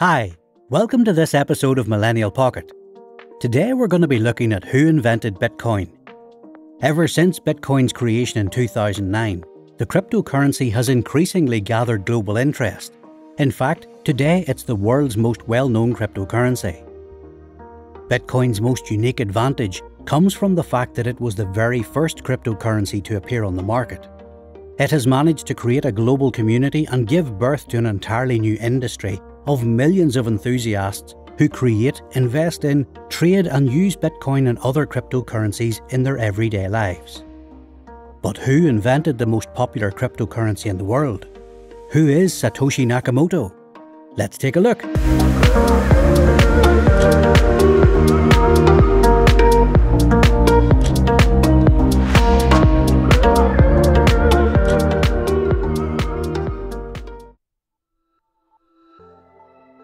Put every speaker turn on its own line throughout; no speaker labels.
Hi, welcome to this episode of Millennial Pocket. Today we're going to be looking at who invented Bitcoin. Ever since Bitcoin's creation in 2009, the cryptocurrency has increasingly gathered global interest. In fact, today it's the world's most well known cryptocurrency. Bitcoin's most unique advantage comes from the fact that it was the very first cryptocurrency to appear on the market. It has managed to create a global community and give birth to an entirely new industry of millions of enthusiasts who create, invest in, trade, and use Bitcoin and other cryptocurrencies in their everyday lives. But who invented the most popular cryptocurrency in the world? Who is Satoshi Nakamoto? Let's take a look.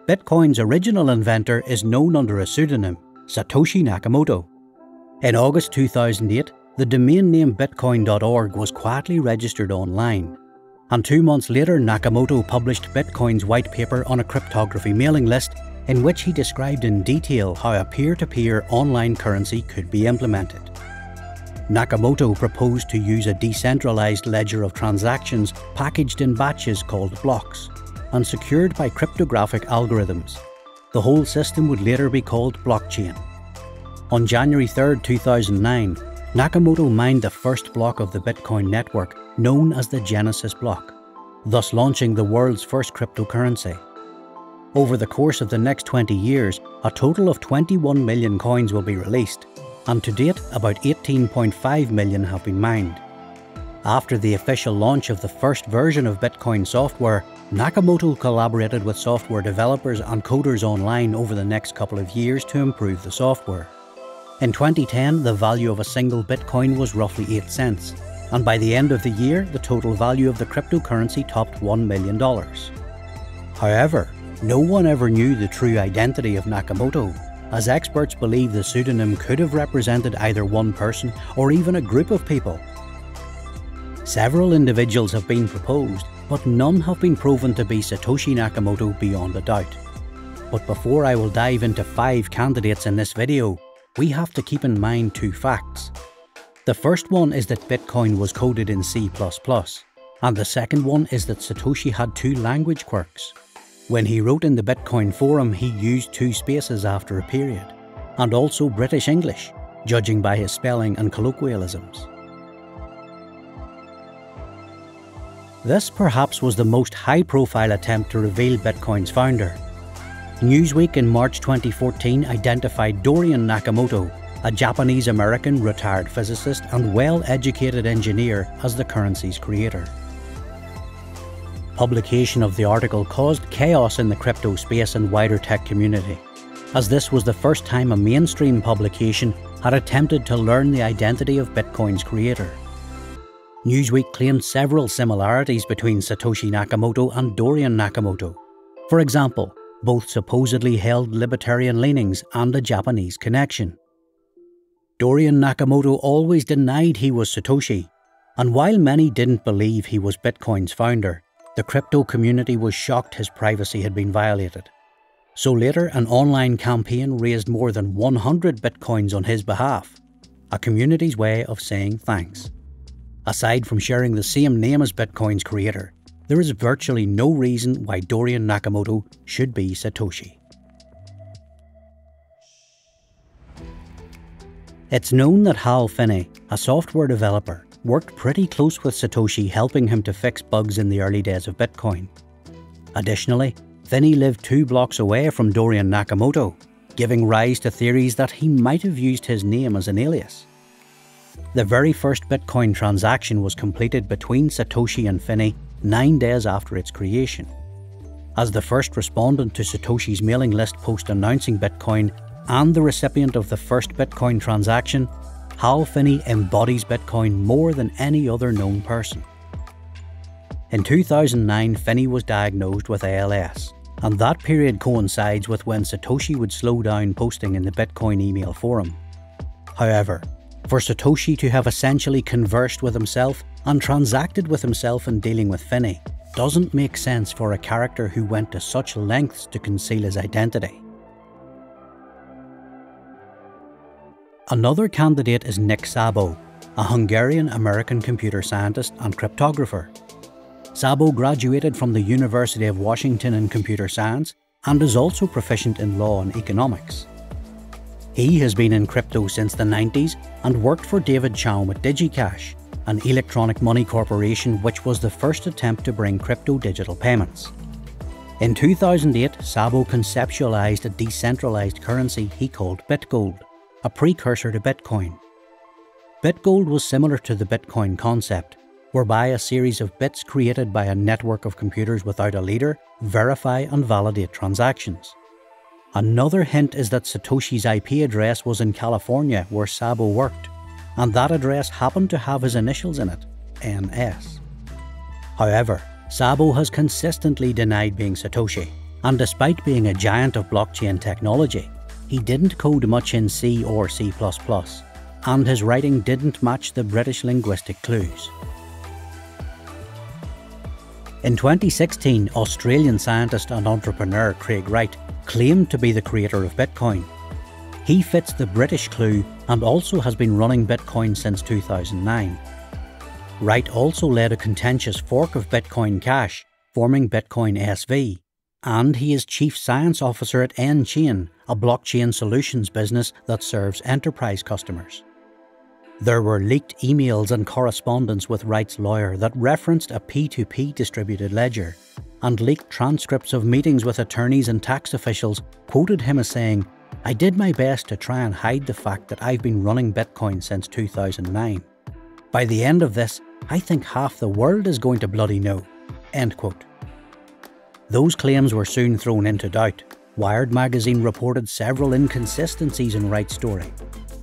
Bitcoin's original inventor is known under a pseudonym, Satoshi Nakamoto. In August 2008, the domain name bitcoin.org was quietly registered online. And two months later, Nakamoto published Bitcoin's white paper on a cryptography mailing list in which he described in detail how a peer to peer online currency could be implemented. Nakamoto proposed to use a decentralized ledger of transactions packaged in batches called blocks and secured by cryptographic algorithms. The whole system would later be called blockchain. On January 3, 2009, Nakamoto mined the first block of the Bitcoin network, known as the Genesis block, thus launching the world's first cryptocurrency. Over the course of the next 20 years, a total of 21 million coins will be released, and to date, about 18.5 million have been mined. After the official launch of the first version of Bitcoin software, Nakamoto collaborated with software developers and coders online over the next couple of years to improve the software. In 2010, the value of a single Bitcoin was roughly 8 cents, and by the end of the year, the total value of the cryptocurrency topped $1 million. However, no one ever knew the true identity of Nakamoto, as experts believe the pseudonym could have represented either one person or even a group of people Several individuals have been proposed, but none have been proven to be Satoshi Nakamoto beyond a doubt. But before I will dive into 5 candidates in this video, we have to keep in mind two facts. The first one is that Bitcoin was coded in C++, and the second one is that Satoshi had two language quirks. When he wrote in the Bitcoin forum he used two spaces after a period, and also British English, judging by his spelling and colloquialisms. This perhaps was the most high profile attempt to reveal Bitcoin's founder. Newsweek in March 2014 identified Dorian Nakamoto, a Japanese American retired physicist and well educated engineer, as the currency's creator. Publication of the article caused chaos in the crypto space and wider tech community, as this was the first time a mainstream publication had attempted to learn the identity of Bitcoin's creator. Newsweek claimed several similarities between Satoshi Nakamoto and Dorian Nakamoto. For example, both supposedly held libertarian leanings and a Japanese connection. Dorian Nakamoto always denied he was Satoshi, and while many didn't believe he was Bitcoin's founder, the crypto community was shocked his privacy had been violated. So later, an online campaign raised more than 100 bitcoins on his behalf, a community's way of saying thanks. Aside from sharing the same name as Bitcoin's creator, there is virtually no reason why Dorian Nakamoto should be Satoshi. It's known that Hal Finney, a software developer, worked pretty close with Satoshi helping him to fix bugs in the early days of Bitcoin. Additionally, Finney lived two blocks away from Dorian Nakamoto, giving rise to theories that he might have used his name as an alias. The very first Bitcoin transaction was completed between Satoshi and Finney nine days after its creation. As the first respondent to Satoshi's mailing list post announcing Bitcoin and the recipient of the first Bitcoin transaction, Hal Finney embodies Bitcoin more than any other known person. In 2009, Finney was diagnosed with ALS, and that period coincides with when Satoshi would slow down posting in the Bitcoin email forum. However, for Satoshi to have essentially conversed with himself and transacted with himself in dealing with Finney, doesn't make sense for a character who went to such lengths to conceal his identity. Another candidate is Nick Szabo, a Hungarian American computer scientist and cryptographer. Szabo graduated from the University of Washington in computer science and is also proficient in law and economics. He has been in crypto since the 90s and worked for David Chaum at DigiCash, an electronic money corporation which was the first attempt to bring crypto digital payments. In 2008, Szabo conceptualized a decentralized currency he called BitGold a precursor to Bitcoin. BitGold was similar to the Bitcoin concept, whereby a series of bits created by a network of computers without a leader verify and validate transactions. Another hint is that Satoshi's IP address was in California where Szabo worked, and that address happened to have his initials in it, NS. However, Szabo has consistently denied being Satoshi, and despite being a giant of blockchain technology, he didn't code much in C or C++, and his writing didn't match the British linguistic clues. In 2016, Australian scientist and entrepreneur Craig Wright claimed to be the creator of Bitcoin. He fits the British clue and also has been running Bitcoin since 2009. Wright also led a contentious fork of Bitcoin Cash, forming Bitcoin SV, and he is Chief Science Officer at nChain, a blockchain solutions business that serves enterprise customers. There were leaked emails and correspondence with Wright's lawyer that referenced a P2P distributed ledger, and leaked transcripts of meetings with attorneys and tax officials quoted him as saying, I did my best to try and hide the fact that I've been running Bitcoin since 2009. By the end of this, I think half the world is going to bloody know. End quote. Those claims were soon thrown into doubt. Wired magazine reported several inconsistencies in Wright's story.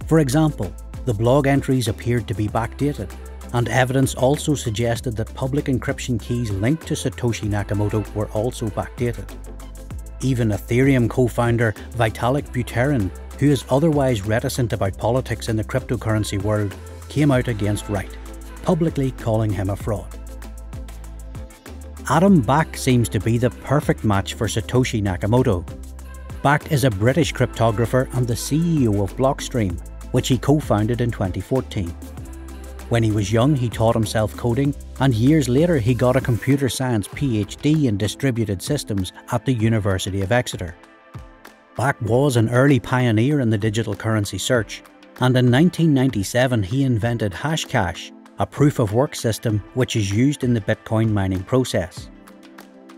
For example, the blog entries appeared to be backdated, and evidence also suggested that public encryption keys linked to Satoshi Nakamoto were also backdated. Even Ethereum co founder Vitalik Buterin, who is otherwise reticent about politics in the cryptocurrency world, came out against Wright, publicly calling him a fraud. Adam Back seems to be the perfect match for Satoshi Nakamoto. Back is a British cryptographer and the CEO of Blockstream, which he co-founded in 2014. When he was young, he taught himself coding, and years later he got a computer science PhD in distributed systems at the University of Exeter. Back was an early pioneer in the digital currency search, and in 1997 he invented Hashcash, a proof of work system which is used in the Bitcoin mining process.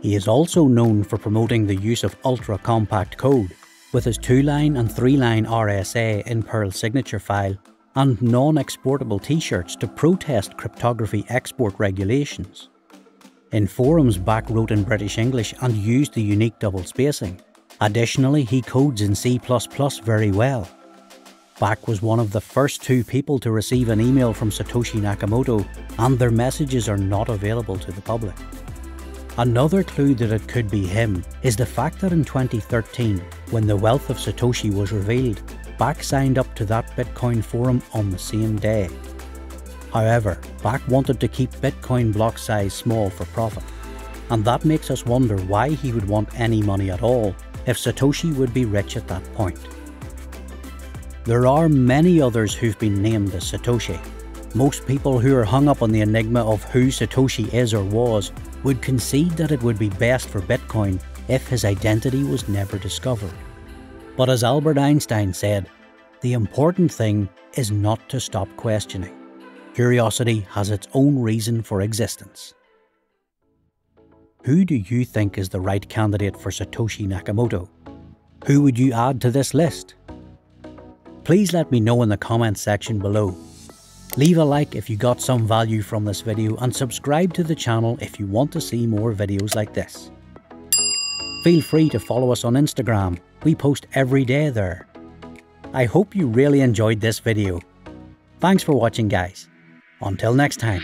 He is also known for promoting the use of ultra compact code, with his 2 line and 3 line RSA in Perl signature file and non exportable t shirts to protest cryptography export regulations. In forums, Back wrote in British English and used the unique double spacing. Additionally, he codes in C very well Back was one of the first two people to receive an email from Satoshi Nakamoto, and their messages are not available to the public. Another clue that it could be him is the fact that in 2013, when the wealth of Satoshi was revealed, Back signed up to that Bitcoin forum on the same day. However, Back wanted to keep Bitcoin block size small for profit, and that makes us wonder why he would want any money at all if Satoshi would be rich at that point. There are many others who've been named as Satoshi. Most people who are hung up on the enigma of who Satoshi is or was would concede that it would be best for Bitcoin if his identity was never discovered. But as Albert Einstein said, the important thing is not to stop questioning. Curiosity has its own reason for existence. Who do you think is the right candidate for Satoshi Nakamoto? Who would you add to this list? please let me know in the comments section below. Leave a like if you got some value from this video and subscribe to the channel if you want to see more videos like this. Feel free to follow us on Instagram, we post every day there. I hope you really enjoyed this video. Thanks for watching guys. Until next time.